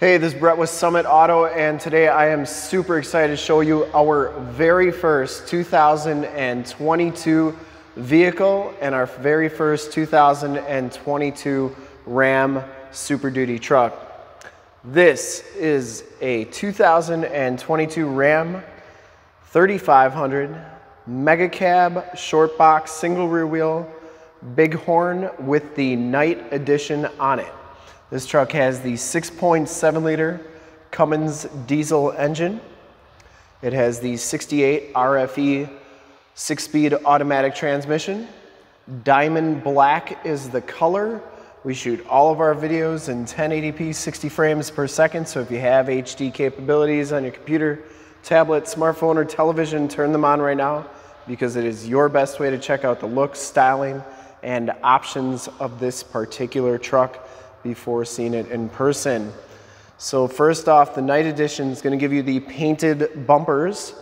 Hey, this is Brett with Summit Auto, and today I am super excited to show you our very first 2022 vehicle and our very first 2022 Ram Super Duty truck. This is a 2022 Ram 3500 Mega Cab Short Box Single Rear Wheel Bighorn with the Night Edition on it. This truck has the 6.7 liter Cummins diesel engine. It has the 68 RFE six speed automatic transmission. Diamond black is the color. We shoot all of our videos in 1080p 60 frames per second. So if you have HD capabilities on your computer, tablet, smartphone, or television, turn them on right now because it is your best way to check out the look, styling, and options of this particular truck before seeing it in person. So first off, the night edition is going to give you the painted bumpers.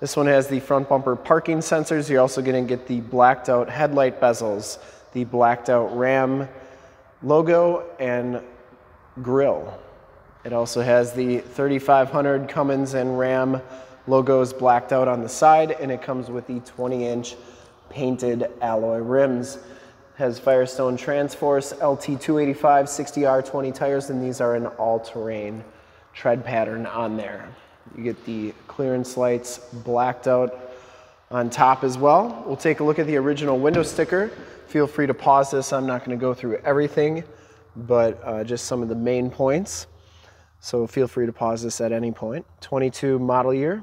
This one has the front bumper parking sensors. You're also going to get the blacked out headlight bezels, the blacked out Ram logo and grill. It also has the 3500 Cummins and Ram logos blacked out on the side and it comes with the 20 inch painted alloy rims has Firestone Transforce LT285 60R20 tires, and these are an all-terrain tread pattern on there. You get the clearance lights blacked out on top as well. We'll take a look at the original window sticker. Feel free to pause this. I'm not going to go through everything, but uh, just some of the main points. So feel free to pause this at any point. 22 model year,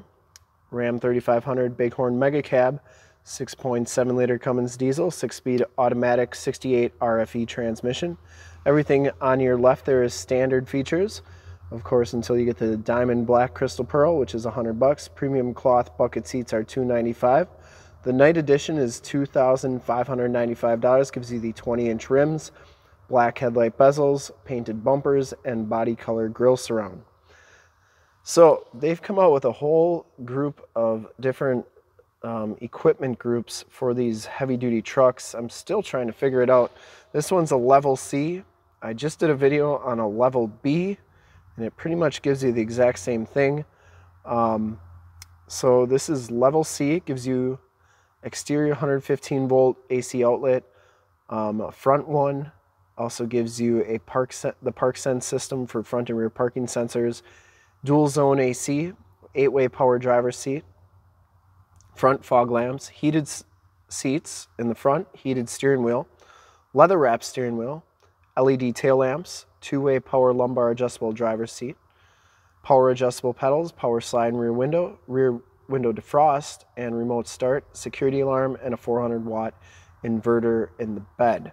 Ram 3500 Bighorn Mega Cab. 6.7 liter Cummins diesel, six speed automatic 68 RFE transmission. Everything on your left there is standard features. Of course, until you get the diamond black crystal pearl, which is 100 bucks. Premium cloth bucket seats are 295. The night edition is $2,595. Gives you the 20 inch rims, black headlight bezels, painted bumpers, and body color grille surround. So they've come out with a whole group of different um, equipment groups for these heavy duty trucks. I'm still trying to figure it out. This one's a level C. I just did a video on a level B and it pretty much gives you the exact same thing. Um, so this is level C. It gives you exterior 115 volt AC outlet. Um, front one also gives you a park the park sense system for front and rear parking sensors. Dual zone AC, eight way power driver seat front fog lamps, heated seats in the front, heated steering wheel, leather wrapped steering wheel, LED tail lamps, two-way power lumbar adjustable driver's seat, power adjustable pedals, power slide rear window, rear window defrost, and remote start, security alarm, and a 400 watt inverter in the bed.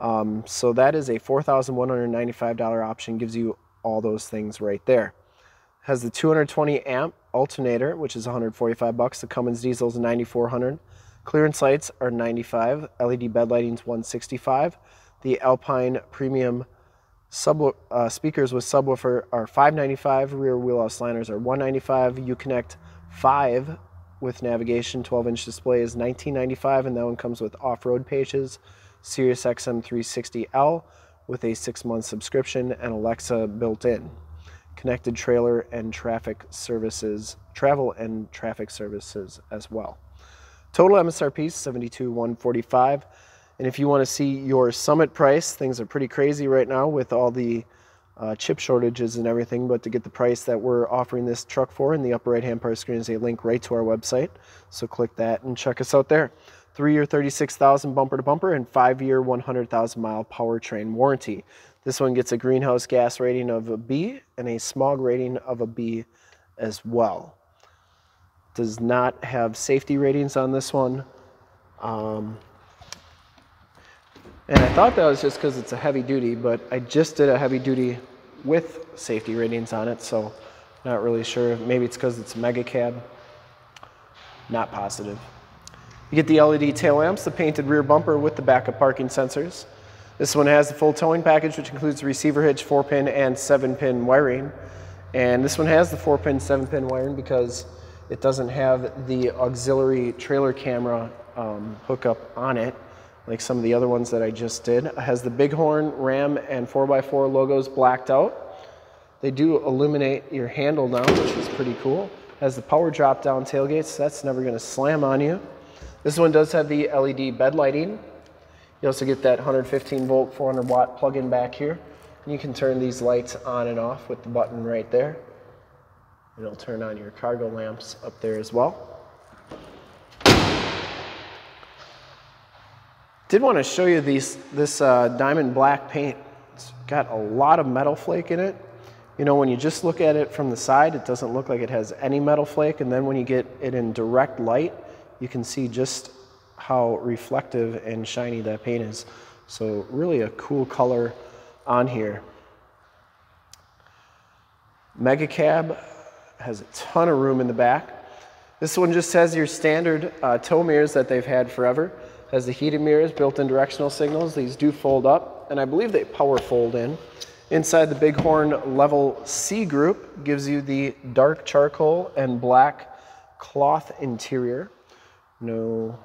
Um, so that is a $4,195 option, gives you all those things right there. Has the 220 amp alternator, which is 145 bucks. The Cummins diesel is 9400. Clearance lights are 95. LED bed lighting is 165. The Alpine Premium sub uh, speakers with subwoofer are 595. Rear wheelhouse liners are 195. Uconnect 5 with navigation 12 inch display is 1995 and that one comes with off-road pages Sirius XM 360L with a six month subscription and Alexa built in connected trailer and traffic services, travel and traffic services as well. Total MSRP is 72,145. And if you want to see your summit price, things are pretty crazy right now with all the uh, chip shortages and everything. But to get the price that we're offering this truck for, in the upper right hand part of the screen is a link right to our website. So click that and check us out there. Three year 36,000 bumper to bumper and five year 100,000 mile powertrain warranty. This one gets a greenhouse gas rating of a B and a smog rating of a B as well. Does not have safety ratings on this one. Um, and I thought that was just because it's a heavy duty, but I just did a heavy duty with safety ratings on it, so not really sure. Maybe it's because it's a mega cab. Not positive. You get the LED tail lamps, the painted rear bumper with the backup parking sensors. This one has the full towing package, which includes receiver hitch, 4-pin, and 7-pin wiring. And this one has the 4-pin, 7-pin wiring because it doesn't have the auxiliary trailer camera um, hookup on it, like some of the other ones that I just did. It has the Bighorn, Ram, and 4x4 logos blacked out. They do illuminate your handle now, which is pretty cool. Has the power drop down tailgates, so that's never gonna slam on you. This one does have the LED bed lighting. You also get that 115 volt, 400 watt plug-in back here. You can turn these lights on and off with the button right there. It'll turn on your cargo lamps up there as well. Did want to show you these, this uh, diamond black paint. It's got a lot of metal flake in it. You know, when you just look at it from the side, it doesn't look like it has any metal flake. And then when you get it in direct light, you can see just how reflective and shiny that paint is. So really a cool color on here. Mega Cab has a ton of room in the back. This one just has your standard uh, tow mirrors that they've had forever has the heated mirrors, built-in directional signals. These do fold up, and I believe they power fold in. Inside the Bighorn Level C group gives you the dark charcoal and black cloth interior. No,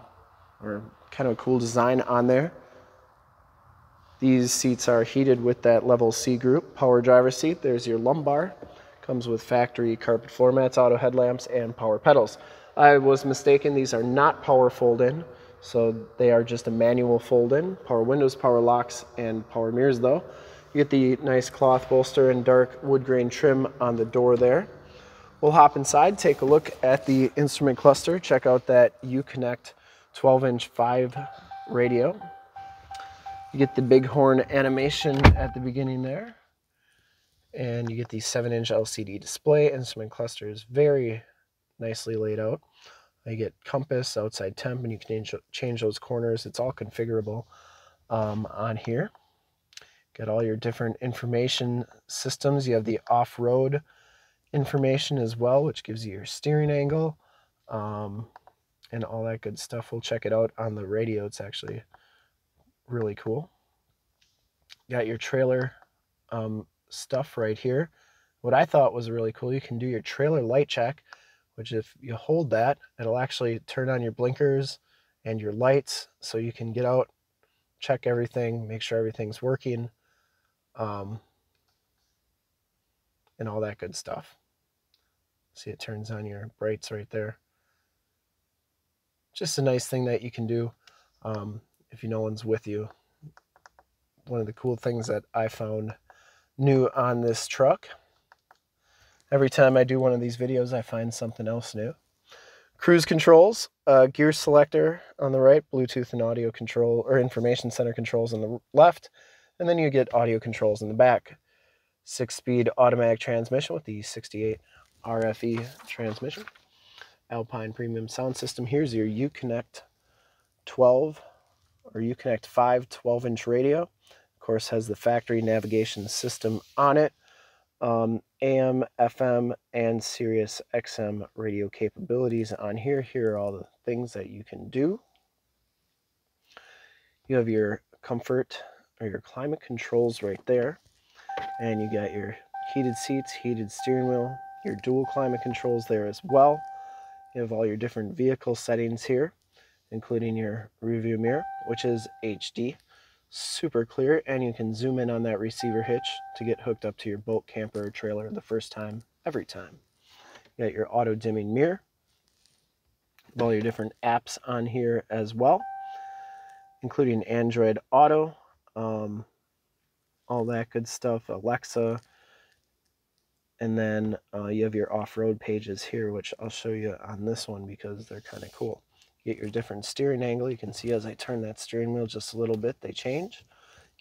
or kind of a cool design on there. These seats are heated with that Level C group. Power driver seat, there's your lumbar. Comes with factory carpet floor mats, auto headlamps, and power pedals. I was mistaken, these are not power fold-in. So they are just a manual fold-in, power windows, power locks, and power mirrors though. You get the nice cloth bolster and dark wood grain trim on the door there. We'll hop inside, take a look at the instrument cluster, check out that Uconnect 12-inch 5 radio. You get the Bighorn animation at the beginning there. And you get the 7-inch LCD display. Instrument cluster is very nicely laid out. You get compass, outside temp, and you can change, change those corners. It's all configurable um, on here. Got all your different information systems. You have the off-road information as well, which gives you your steering angle um, and all that good stuff. We'll check it out on the radio. It's actually really cool. Got your trailer um, stuff right here. What I thought was really cool, you can do your trailer light check which if you hold that, it'll actually turn on your blinkers and your lights so you can get out, check everything, make sure everything's working, um, and all that good stuff. See, it turns on your brights right there. Just a nice thing that you can do um, if you no one's with you. One of the cool things that I found new on this truck Every time I do one of these videos, I find something else new. Cruise controls, uh, gear selector on the right, Bluetooth and audio control, or information center controls on the left, and then you get audio controls in the back. Six-speed automatic transmission with the 68 RFE transmission. Alpine Premium Sound System. Here's your Uconnect 12 or Uconnect 5 12-inch radio. Of course, has the factory navigation system on it um, AM, FM, and Sirius XM radio capabilities on here. Here are all the things that you can do. You have your comfort or your climate controls right there. And you got your heated seats, heated steering wheel, your dual climate controls there as well. You have all your different vehicle settings here, including your rearview mirror, which is HD super clear and you can zoom in on that receiver hitch to get hooked up to your boat camper trailer the first time every time. You got your auto dimming mirror all your different apps on here as well including android auto um, all that good stuff alexa and then uh, you have your off-road pages here which i'll show you on this one because they're kind of cool You get your different steering angle. You can see as I turn that steering wheel just a little bit, they change.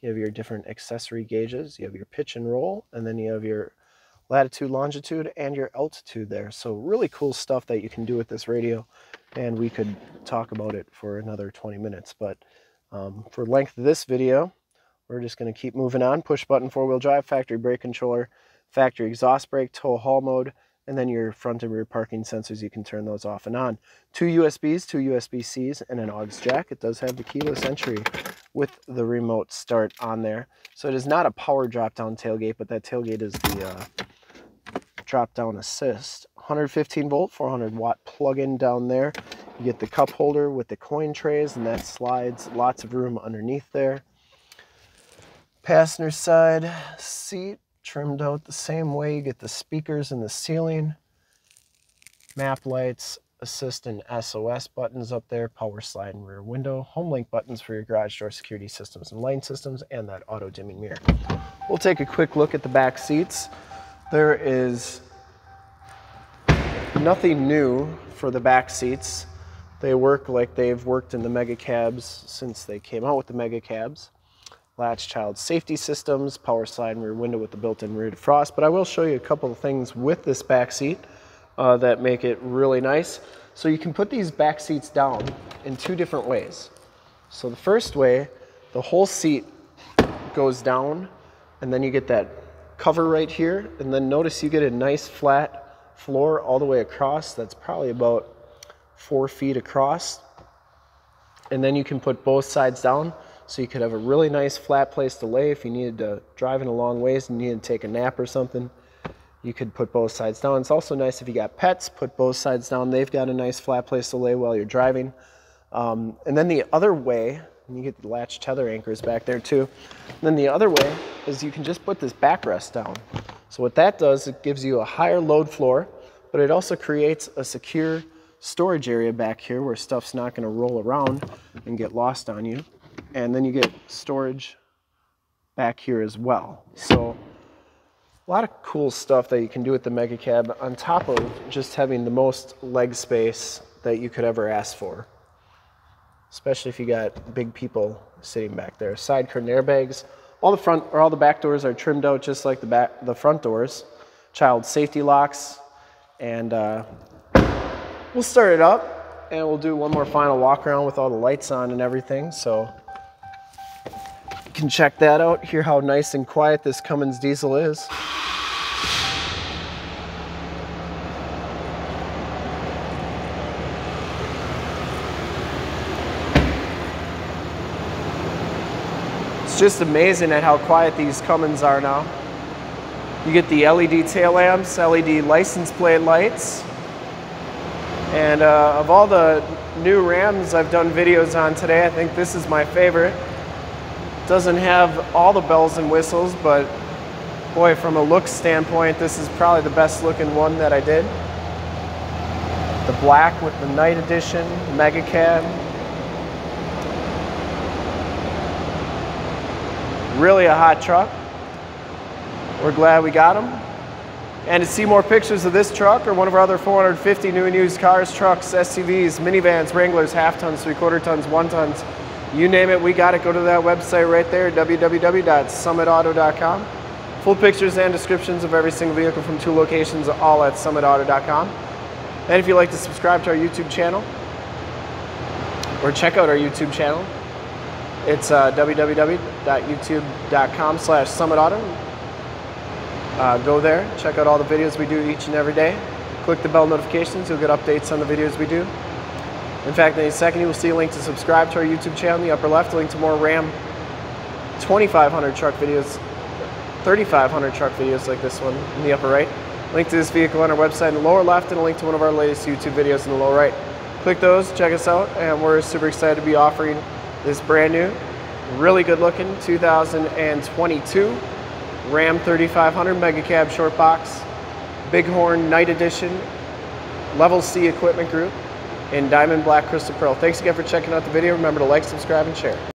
You have your different accessory gauges. You have your pitch and roll, and then you have your latitude, longitude, and your altitude there. So really cool stuff that you can do with this radio, and we could talk about it for another 20 minutes. But um, for length of this video, we're just going to keep moving on. Push button four-wheel drive, factory brake controller, factory exhaust brake, tow haul mode, and then your front and rear parking sensors, you can turn those off and on. Two USBs, two USB-Cs, and an aux jack. It does have the keyless entry with the remote start on there. So it is not a power drop-down tailgate, but that tailgate is the uh, drop-down assist. 115 volt, 400 watt plug-in down there. You get the cup holder with the coin trays, and that slides. Lots of room underneath there. Passenger side seat trimmed out the same way. You get the speakers in the ceiling, map lights, assist and SOS buttons up there, power slide and rear window, home link buttons for your garage door security systems and lighting systems, and that auto dimming mirror. We'll take a quick look at the back seats. There is nothing new for the back seats. They work like they've worked in the mega cabs since they came out with the mega cabs. Latch child safety systems, power slide and rear window with the built-in rear defrost. But I will show you a couple of things with this back seat uh, that make it really nice. So you can put these back seats down in two different ways. So the first way, the whole seat goes down and then you get that cover right here. And then notice you get a nice flat floor all the way across. That's probably about four feet across. And then you can put both sides down. So you could have a really nice flat place to lay if you needed to drive in a long ways and needed to take a nap or something. You could put both sides down. It's also nice if you got pets, put both sides down. They've got a nice flat place to lay while you're driving. Um, and then the other way, you get the latch tether anchors back there too. And then the other way is you can just put this backrest down. So what that does, it gives you a higher load floor, but it also creates a secure storage area back here where stuff's not gonna roll around and get lost on you. And then you get storage back here as well. So a lot of cool stuff that you can do with the Mega Cab on top of just having the most leg space that you could ever ask for. Especially if you got big people sitting back there. Side curtain airbags. All the front or all the back doors are trimmed out just like the back the front doors. Child safety locks. And uh, we'll start it up and we'll do one more final walk around with all the lights on and everything. So can check that out, hear how nice and quiet this Cummins diesel is. It's just amazing at how quiet these Cummins are now. You get the LED tail lamps, LED license plate lights. And uh, of all the new Rams I've done videos on today, I think this is my favorite. Doesn't have all the bells and whistles, but boy, from a look standpoint, this is probably the best looking one that I did. The black with the night edition, Mega Cab, Really a hot truck. We're glad we got them. And to see more pictures of this truck or one of our other 450 new and used cars, trucks, SUVs, minivans, Wranglers, half tons, three quarter tons, one tons, you name it, we got it. Go to that website right there, www.summitauto.com. Full pictures and descriptions of every single vehicle from two locations, all at summitauto.com. And if you'd like to subscribe to our YouTube channel or check out our YouTube channel, it's uh, www.youtube.com slash summitauto. Uh, go there, check out all the videos we do each and every day. Click the bell notifications, you'll get updates on the videos we do. In fact, in a second you will see a link to subscribe to our YouTube channel in the upper left, a link to more Ram 2500 truck videos, 3500 truck videos like this one in the upper right. Link to this vehicle on our website in the lower left and a link to one of our latest YouTube videos in the lower right. Click those, check us out, and we're super excited to be offering this brand new, really good looking 2022 Ram 3500 Mega Cab Short Box, Bighorn Night Edition, Level C Equipment Group, in Diamond Black Crystal Pearl. Thanks again for checking out the video. Remember to like, subscribe, and share.